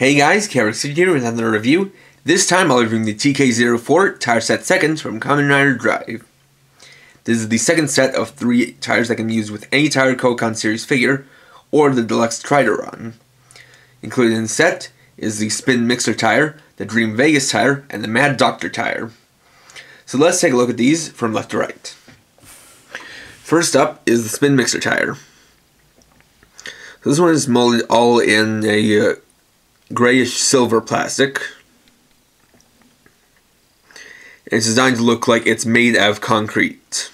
Hey guys, Carrick here with another review. This time I'll be reviewing the TK04 tire set seconds from Kamen Rider Drive. This is the second set of three tires that can be used with any Tire Koukan series figure or the Deluxe Tridoron. Included in the set is the Spin Mixer tire, the Dream Vegas tire, and the Mad Doctor tire. So let's take a look at these from left to right. First up is the Spin Mixer tire. So this one is molded all in a uh, grayish silver plastic. It's designed to look like it's made out of concrete.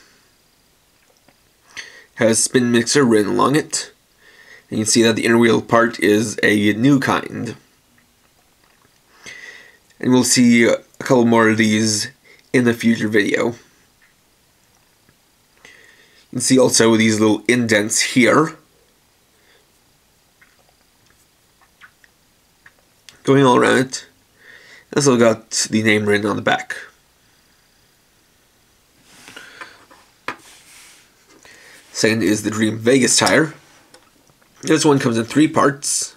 Has spin mixer written along it. And you can see that the inner wheel part is a new kind. And we'll see a couple more of these in the future video. You can see also these little indents here. Going all around it. Also got the name written on the back. Second is the Dream Vegas tire. This one comes in three parts.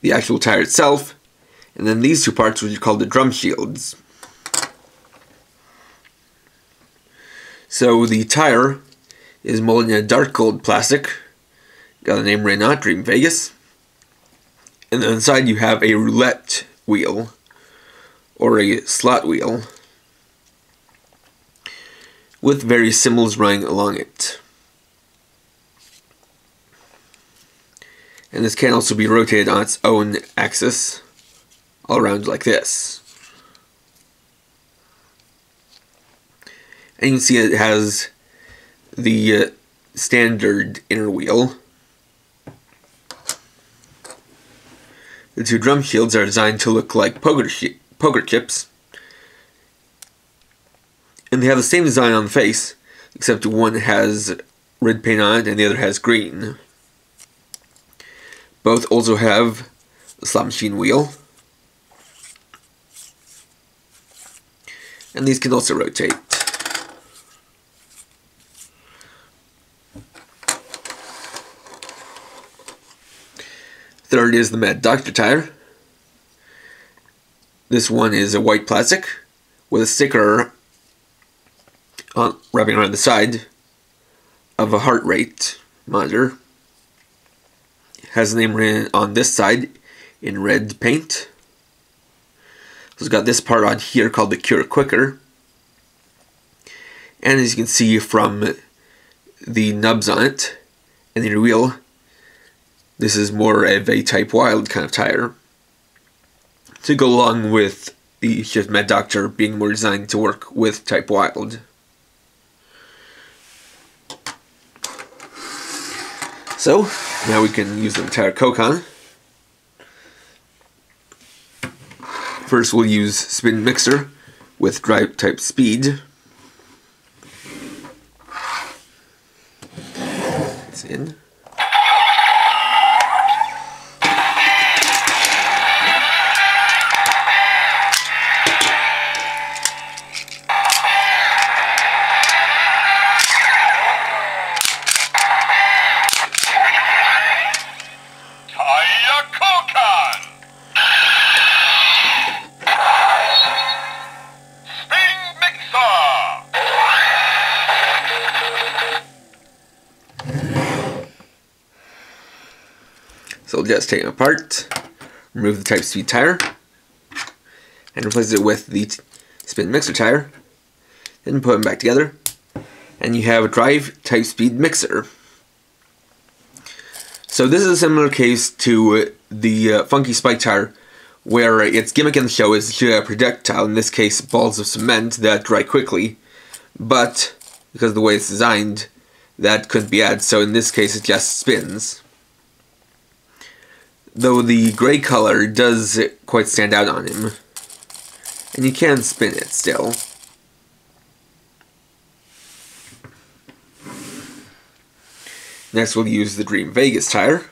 The actual tire itself, and then these two parts which are called the drum shields. So the tire is molded in a dark gold plastic. Got the name on Dream Vegas. And then inside you have a roulette wheel or a slot wheel with various symbols running along it. And this can also be rotated on its own axis all around like this. And you can see it has the uh, standard inner wheel. The two drum shields are designed to look like poker, poker chips. And they have the same design on the face, except one has red paint on it and the other has green. Both also have a slot machine wheel. And these can also rotate. Third is the Mad Doctor tire. This one is a white plastic with a sticker on, wrapping around the side of a heart rate monitor. It has the name written on this side in red paint. So it's got this part on here called the Cure Quicker. And as you can see from the nubs on it and the wheel, this is more of a Type Wild kind of tire. To go along with the Shift Mad Doctor being more designed to work with Type Wild. So, now we can use the entire Koukan. First we'll use Spin Mixer with Drive Type Speed. It's in. So just take it apart, remove the Type Speed tire, and replace it with the Spin Mixer tire. Then put them back together, and you have a Drive Type Speed Mixer. So this is a similar case to the uh, Funky Spike tire, where its gimmick in the show is to a projectile, in this case balls of cement that dry quickly, but because of the way it's designed, that couldn't be added, so in this case it just spins though the gray color does quite stand out on him. And you can spin it still. Next we'll use the Dream Vegas tire.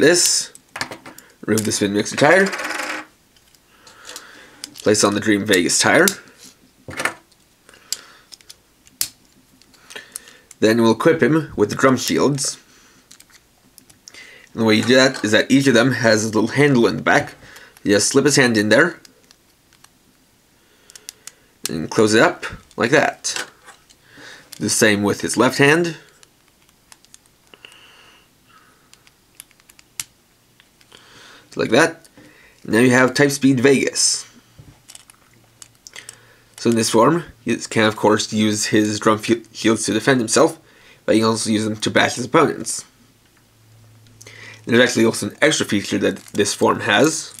This. Remove the spin mixer tire. Place on the Dream Vegas tire. Then we'll equip him with the drum shields. And the way you do that is that each of them has a little handle in the back. You just slip his hand in there. And close it up like that. The same with his left hand. Like that. Now you have Type Speed Vegas. So in this form, he can of course use his drum shields to defend himself, but he can also use them to bash his opponents. There's actually also an extra feature that this form has.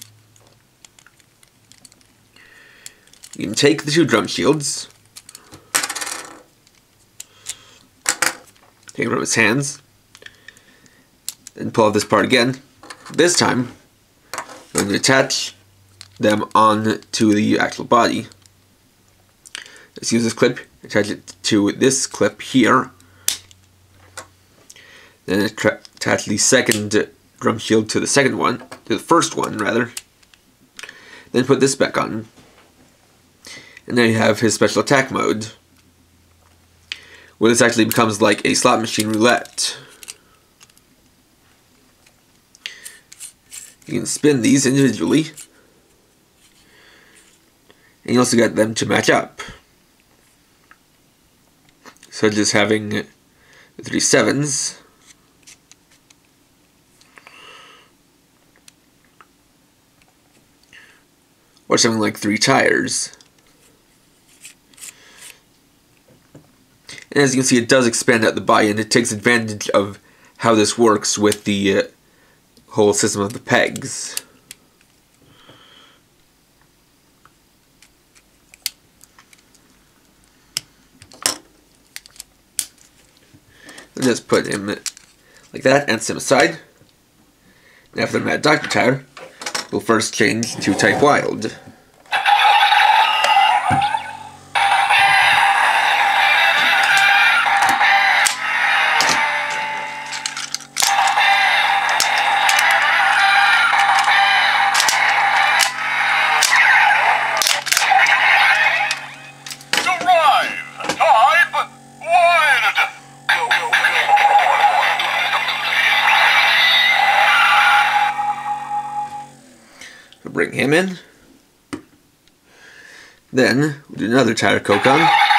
You can take the two drum shields, take it from his hands, and pull out this part again. This time, To attach them on to the actual body. Let's use this clip, attach it to this clip here. Then attach the second drum shield to the second one, to the first one rather. Then put this back on. And now you have his special attack mode. Where this actually becomes like a slot machine roulette. You can spin these individually. And you also get them to match up. Such as having three sevens. Or something like three tires. And as you can see, it does expand out the and it takes advantage of how this works with the uh, whole system of the pegs. And just put him like that and set him aside. And after the Mad Doctor Tire, we'll first change to Type Wild. Bring him in. Then, we'll do another tire Koukan.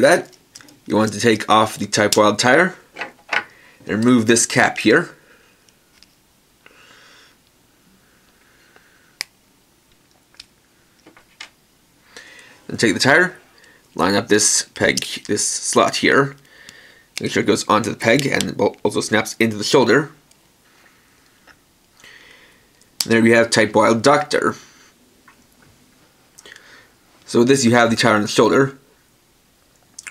For that, you want to take off the Type Wild tire and remove this cap here. Then take the tire, line up this peg, this slot here, make sure it goes onto the peg and also snaps into the shoulder. There we have Type Wild Doctor. So with this you have the tire on the shoulder,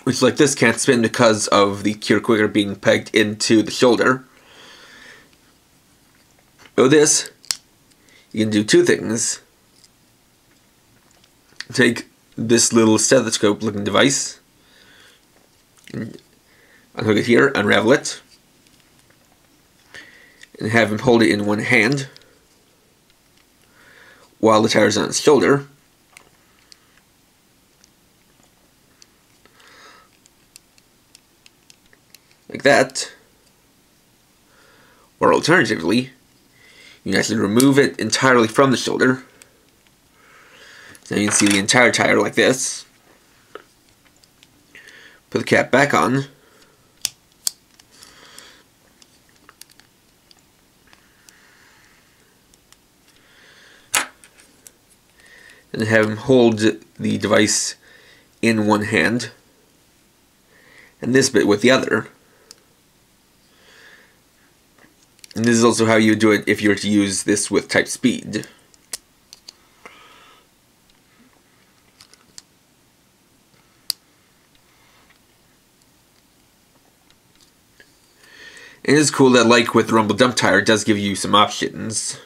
which like this can't spin because of the cure quicker being pegged into the shoulder. With this, you can do two things. Take this little stethoscope looking device, unhook it here, unravel it, and have him hold it in one hand while the tire is on his shoulder. Like that. Or alternatively, you can actually remove it entirely from the shoulder. So you can see the entire tire like this. Put the cap back on. And have him hold the device in one hand. And this bit with the other. And this is also how you do it if you were to use this with type speed. It is cool that like with Rumble Dump Tire, it does give you some options.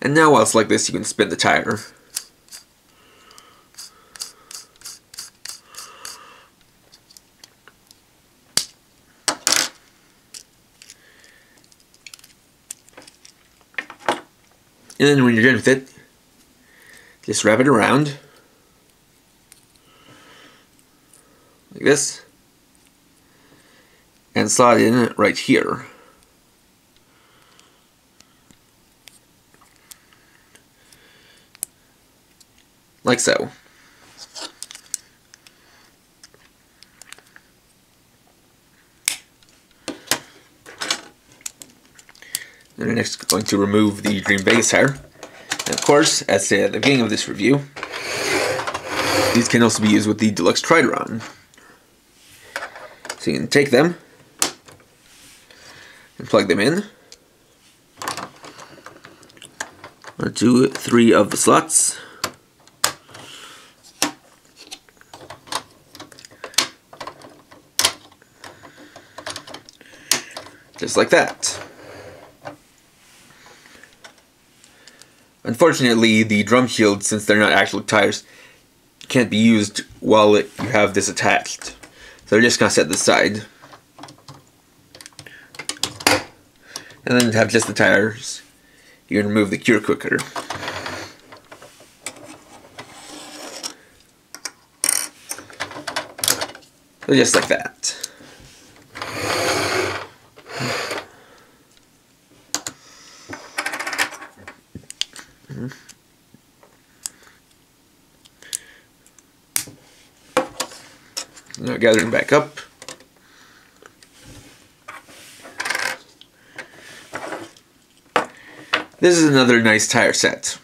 And now while it's like this, you can spin the tire. And then when you're done with it, just wrap it around. Like this. And slide in right here. Like so. We're next going to remove the Dream Vegas tire. And of course, as said at the beginning of this review, these can also be used with the Deluxe Tridoron. So you can take them and plug them in. One, two, three of the slots. Just like that. Unfortunately, the drum shields, since they're not actual tires, can't be used while it, you have this attached. So they're just to set this aside. And then have just the tires. You can remove the cure quicker. So just like that. Now gathering back up. This is another nice tire set.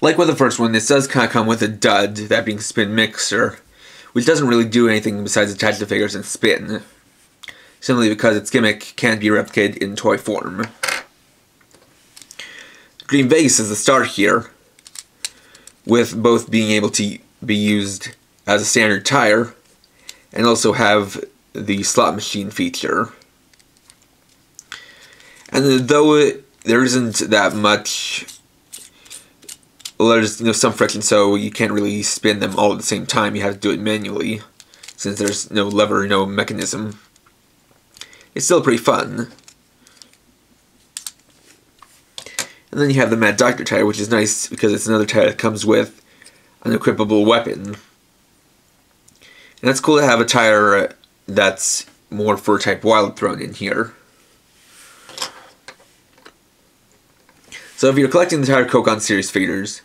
Like with the first one, this does kind of come with a dud, that being Spin Mixer, which doesn't really do anything besides attach the figures and spin, simply because its gimmick can't be replicated in toy form. Dream Vegas is the start here, with both being able to be used as a standard tire and also have the slot machine feature. And though it, there isn't that much, well, there's you know some friction, so you can't really spin them all at the same time. You have to do it manually, since there's no lever, no mechanism. It's still pretty fun. And then you have the Mad Doctor tire, which is nice because it's another tire that comes with an equipable weapon. And that's cool to have a tire that's more for type wild thrown in here. So if you're collecting the Tire Koukan series figures,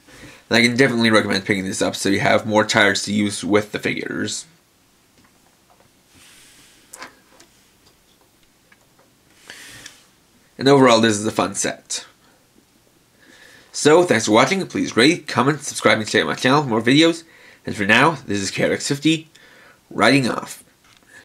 then I can definitely recommend picking this up so you have more tires to use with the figures. And overall, this is a fun set. So, thanks for watching. Please rate, comment, subscribe, and stay on my channel for more videos. And for now, this is KRX50, writing off.